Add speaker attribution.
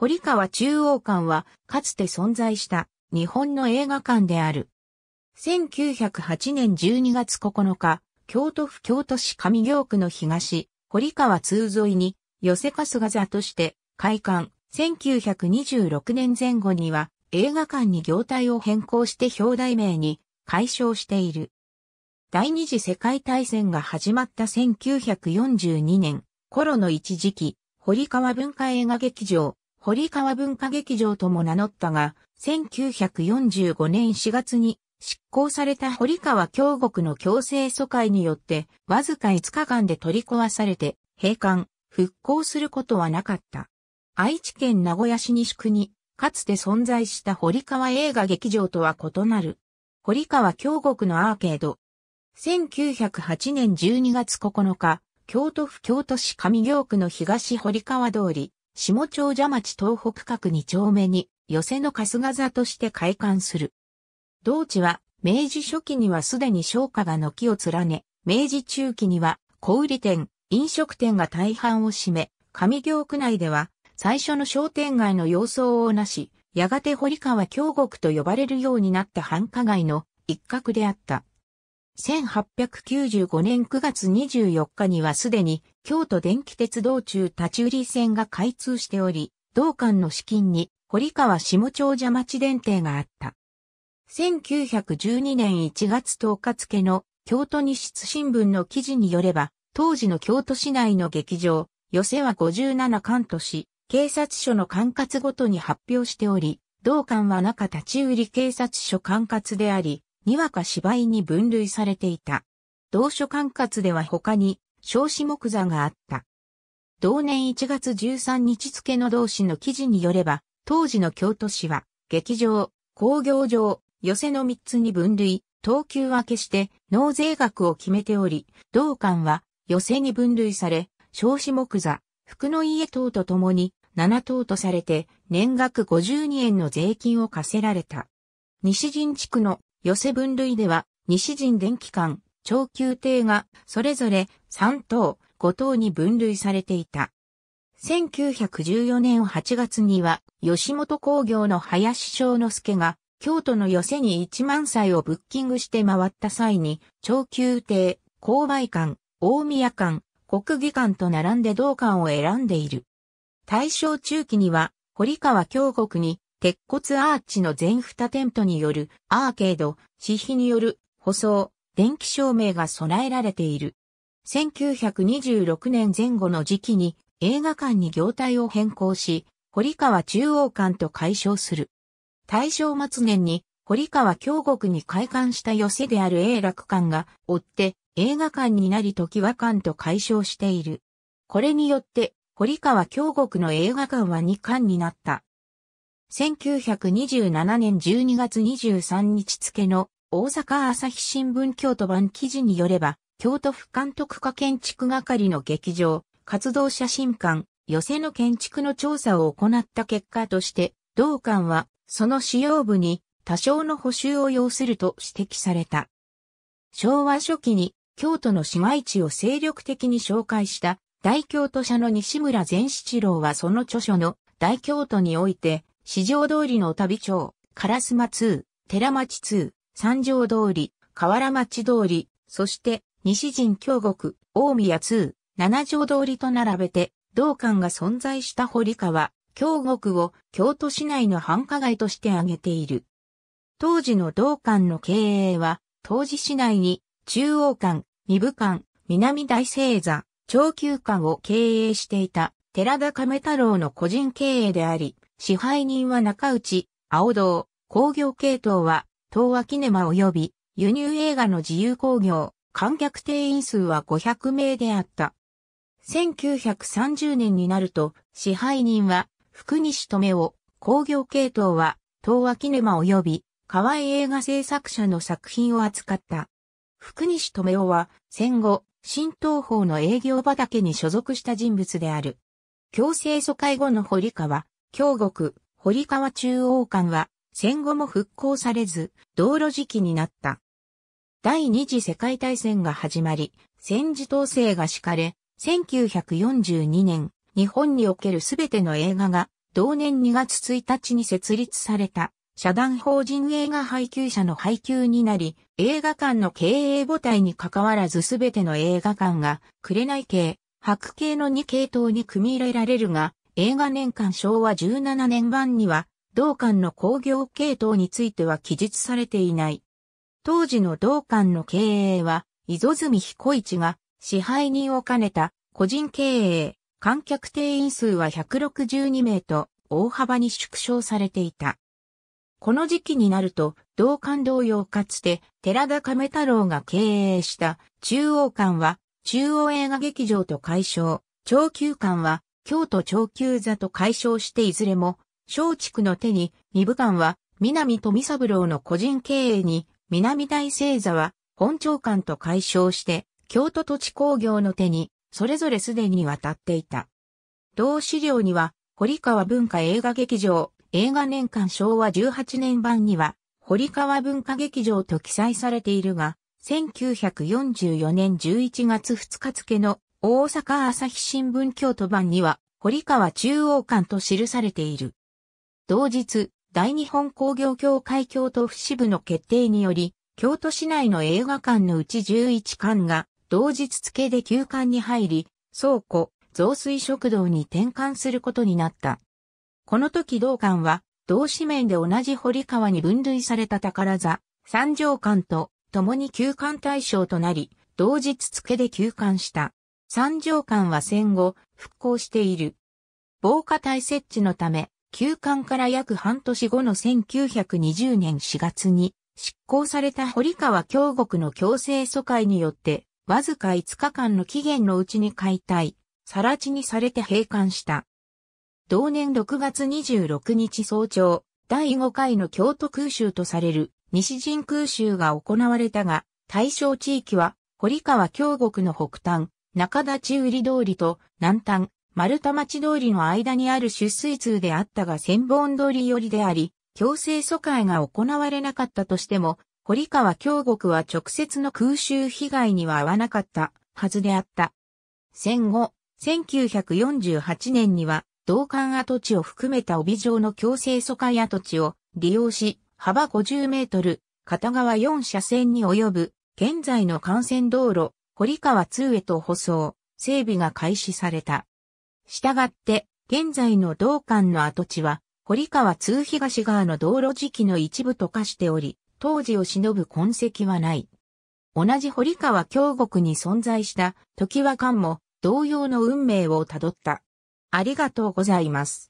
Speaker 1: 堀川中央館はかつて存在した日本の映画館である。1908年12月9日、京都府京都市上京区の東、堀川通沿いに、寄せ春日座として開館。1926年前後には映画館に業態を変更して表題名に解消している。第二次世界大戦が始まった1942年頃の一時期、堀川文化映画劇場、堀川文化劇場とも名乗ったが、1945年4月に執行された堀川京国の強制疎開によって、わずか5日間で取り壊されて、閉館、復興することはなかった。愛知県名古屋市西区に、かつて存在した堀川映画劇場とは異なる。堀川京国のアーケード。1908年12月9日、京都府京都市上京区の東堀川通り、下町蛇町東北角2丁目に、寄せの春日座として開館する。同地は、明治初期にはすでに商家が軒を連ね、明治中期には、小売店、飲食店が大半を占め、上京区内では、最初の商店街の様相をなし、やがて堀川京国と呼ばれるようになった繁華街の一角であった。1895年9月24日にはすでに京都電気鉄道中立ち売り線が開通しており、同館の資金に堀川下町蛇町電停があった。1912年1月10日付の京都日出新聞の記事によれば、当時の京都市内の劇場、寄せは57館とし、警察署の管轄ごとに発表しており、同館は中立ち売り警察署管轄であり、にわか芝居に分類されていた。同書管轄では他に、少子木座があった。同年1月13日付の同誌の記事によれば、当時の京都市は、劇場、工業場、寄せの3つに分類、等級分けして納税額を決めており、同館は寄せに分類され、少子木座、福の家等とともに7等とされて年額52円の税金を課せられた。西陣地区の寄せ分類では西陣電気館、長級艇がそれぞれ3等、5等に分類されていた。1914年8月には吉本工業の林正之助が京都の寄せに1万歳をブッキングして回った際に長級艇、購買館、大宮館、国技館と並んで同館を選んでいる。大正中期には、堀川京国に、鉄骨アーチの全二テントによるアーケード、私費による舗装、電気照明が備えられている。1926年前後の時期に映画館に業態を変更し、堀川中央館と解消する。大正末年に堀川京国に開館した寄せである永楽館が追って映画館になり時和館と解消している。これによって堀川京国の映画館は2館になった。1927年12月23日付の大阪朝日新聞京都版記事によれば、京都府監督課建築係の劇場、活動写真館、寄せの建築の調査を行った結果として、同館はその使用部に多少の補修を要すると指摘された。昭和初期に京都の市街地を精力的に紹介した大京都社の西村善七郎はその著書の大京都において、市場通りの旅町、烏丸通、寺町通、三条通り、河原町通り、そして西陣京国、大宮通、七条通りと並べて、同館が存在した堀川、京国を京都市内の繁華街として挙げている。当時の同館の経営は、当時市内に中央館、二部館、南大聖座、長久館を経営していた寺田亀太郎の個人経営であり、支配人は中内、青道、工業系統は東和キネマ及び輸入映画の自由工業、観客定員数は500名であった。1930年になると支配人は福西留夫、工業系統は東和キネマ及び河合映画制作者の作品を扱った。福西留夫は戦後新東方の営業畑に所属した人物である。強制疎開後の堀川、京国、堀川中央館は戦後も復興されず、道路時期になった。第二次世界大戦が始まり、戦時統制が敷かれ、1942年、日本におけるすべての映画が同年2月1日に設立された社団法人映画配給者の配給になり、映画館の経営母体に関わらずすべての映画館が、紅系、白系の2系統に組み入れられるが、映画年間昭和17年版には、同館の工業系統については記述されていない。当時の同館の経営は、磯住彦一が支配人を兼ねた個人経営、観客定員数は162名と大幅に縮小されていた。この時期になると、同館同様かつて、寺田亀太郎が経営した中央館は、中央映画劇場と解消、長久館は、京都長久座と解消していずれも、松竹の手に、二部館は、南富三郎の個人経営に、南大聖座は、本庁館と解消して、京都土地工業の手に、それぞれすでに渡っていた。同資料には、堀川文化映画劇場、映画年間昭和18年版には、堀川文化劇場と記載されているが、1944年11月2日付の大阪朝日新聞京都版には、堀川中央館と記されている。同日、大日本工業協会京都府支部の決定により、京都市内の映画館のうち11館が同日付で休館に入り、倉庫、増水食堂に転換することになった。この時同館は、同紙面で同じ堀川に分類された宝座、三条館と共に休館対象となり、同日付で休館した。三条館は戦後、復興している。防火帯設置のため、休館から約半年後の1920年4月に執行された堀川京国の強制疎開によって、わずか5日間の期限のうちに解体、更地にされて閉館した。同年6月26日早朝、第5回の京都空襲とされる西陣空襲が行われたが、対象地域は、堀川京国の北端、中立売通りと南端、丸太町通りの間にある出水通であったが千本通り寄りであり、強制疎開が行われなかったとしても、堀川京国は直接の空襲被害には合わなかったはずであった。戦後、1948年には同館跡地を含めた帯状の強制疎開跡地を利用し、幅50メートル、片側4車線に及ぶ、現在の幹線道路、堀川通へと舗装、整備が開始された。したがって、現在の同館の跡地は、堀川通東側の道路時期の一部と化しており、当時を忍ぶ痕跡はない。同じ堀川京国に存在した時は間も同様の運命をたどった。ありがとうございます。